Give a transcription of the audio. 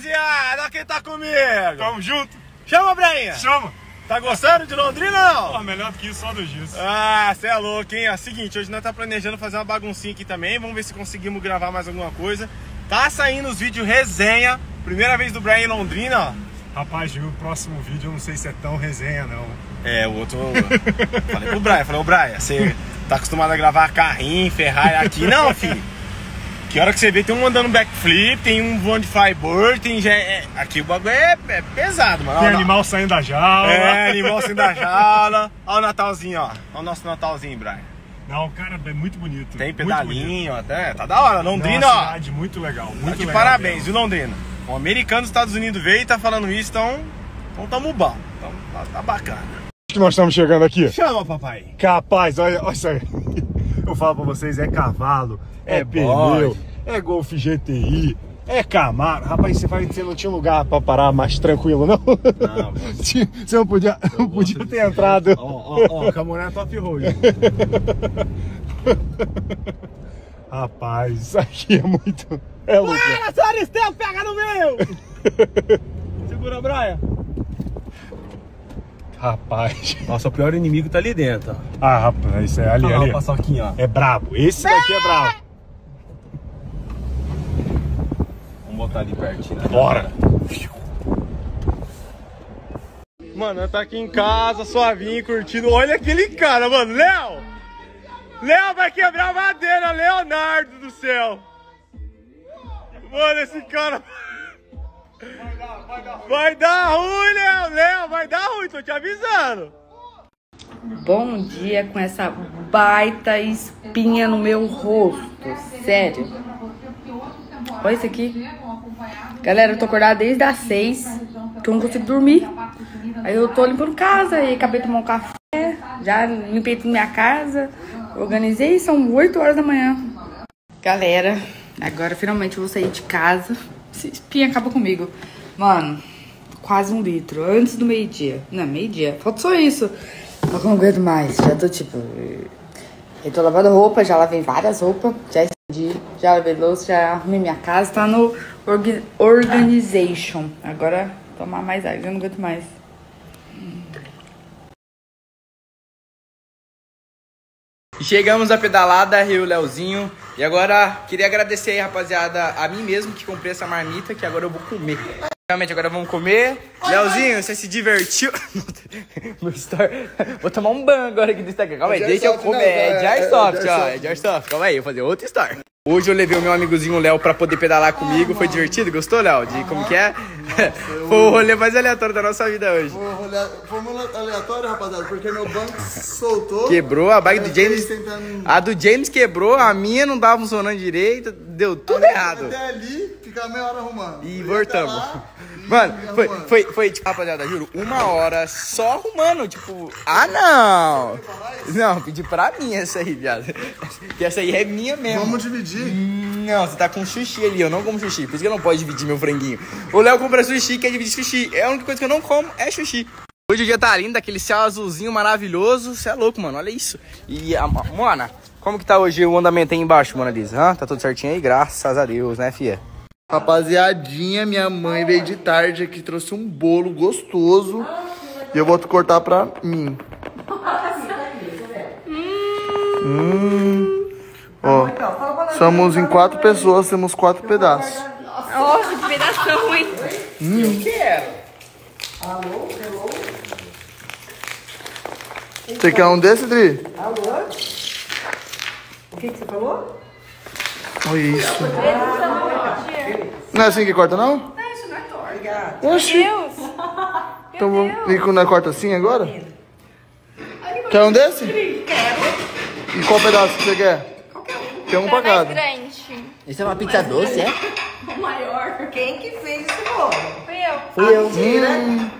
rapaziada, quem tá comigo? Tamo junto. Chama, Brainha. Chama. Tá gostando de Londrina não? Pô, melhor do que isso, só do Gilson. Ah, cê é louco, hein? Ó, seguinte, hoje nós tá planejando fazer uma baguncinha aqui também. Vamos ver se conseguimos gravar mais alguma coisa. Tá saindo os vídeos resenha. Primeira vez do Brian em Londrina, ó. Rapaz, Gil, o próximo vídeo eu não sei se é tão resenha, não. É, o outro. falei pro Brian, falei, ô Brian, você tá acostumado a gravar carrinho, Ferrari aqui? Não, filho. Que hora que você vê, tem um andando backflip, tem um voando de flyboard, tem. já- é- aqui o bagulho é, é pesado, mano. Tem Ó, animal saindo da jaula. É, animal saindo da jaula. Ó o Natalzinho, ó. Ó o nosso Natalzinho, Brian. Não, cara, é muito bonito. Tem pedalinho, até. Tá da hora. Não, Londrina, ó. cidade muito legal, muito Tá de legal. parabéns, mesmo. viu, Londrina? O americano dos Estados Unidos veio e tá falando isso, então. Então tamo bom. Então tá, tá bacana. que nós estamos chegando aqui? Chama, papai. Capaz, olha, olha isso aí. Eu falo pra vocês, é cavalo, é, É pneu, é Golf GTI, é Camaro. Rapaz, você, vai, você não tinha lugar pra parar mais tranquilo, não? Não, Tinha- Você não podia, não podia ter entrado. Ó, ó, ó, Camoné top road. Rapaz, isso aqui é muito. É louco. Para, Saristel, pega no meu! Segura, Brian. Rapaz. Nossa, o pior inimigo tá ali dentro, ó. Ah, rapaz, isso é ali, lá ali. ó. É brabo. Esse daqui é brabo. Vamos botar ali pertinho. né? Bora. Mano, tá aqui em casa, suavinho, curtindo. Olha aquele cara, mano. Léo! Léo vai quebrar madeira, Leonardo do céu! Mano, esse cara. Vai dar ruim, Léo! Léo, vai dar ruim, tô te avisando! Bom dia com essa baita espinha no meu rosto. Sério. Olha isso aqui. Galera, eu tô acordada desde as seis, que eu não consigo dormir. Aí eu tô limpando casa e acabei de tomar um café. Já limpei tudo minha casa. Organizei, são 8 horas da manhã. Galera, agora finalmente eu vou sair de casa. Essa espinha acaba comigo. Mano, quase um litro. Antes do meio-dia. Não, meio-dia. Falta só isso. Eu não aguento mais. Já tô tipo. Eu tô lavando roupa, já lavei várias roupas. Já estendi, já lavei louça, já arrumei minha casa. Tá no orga- organization. Agora tomar mais água. Eu não aguento mais. Chegamos da pedalada, Rio Leozinho. E agora queria agradecer aí, rapaziada, a mim mesmo que comprei essa marmita, que agora eu vou comer. Realmente, agora vamos comer. Leozinho, você se divertiu? Meu story. Vou tomar um banho agora aqui do Instagram. Calma aí, deixa eu comer. É de Airsoft, ó. É de Airsoft. Calma aí, eu vou fazer outro story. Hoje eu levei o meu amigozinho Léo pra poder pedalar comigo. Foi divertido? Gostou, Léo? De como que é? Foi o rolê mais aleatório da nossa vida hoje. Fórmula aleatória, rapaziada, porque meu banco soltou. Quebrou a bike do James. tentando- A do James quebrou, a minha não tava funcionando direito, deu tudo errado. Até ali, ficar meia hora arrumando. E voltamos. Mano, foi, foi, foi, tipo, rapaziada, juro, uma hora só arrumando, tipo, ah não! Não, pedi pra mim essa aí, viado. Que essa aí é minha mesmo. Vamos dividir. Não, você tá com sushi ali, eu não como sushi, por isso que eu não posso dividir meu franguinho. O Léo compra sushi, quer dividir sushi. É a única coisa que eu não como, é sushi. Hoje o dia tá lindo, aquele céu azulzinho maravilhoso. Você é louco, mano, olha isso. E, a, Mona, como que tá hoje o andamento aí embaixo, Mona Lisa? Hã? Tá tudo certinho aí? Graças a Deus, né, fia? Rapaziadinha, minha mãe veio de tarde aqui, trouxe um bolo gostoso. E eu vou cortar pra mim. Hum. Ó, somos em quatro pessoas, temos quatro pedaços. Nossa, que pedação, hein? Você quer um desse, Dri? O que, que você falou? Olha isso. Não é assim que corta, não? Não, isso não é torta. Oxi. Deus! Então vamos. E quando é corta assim agora? Quer um desse? Quero. E qual pedaço que você quer? Quer um pra cada. grande. Isso é uma pizza doce, é? O maior. Quem que fez esse bolo? Fui eu. Fui eu. Hum,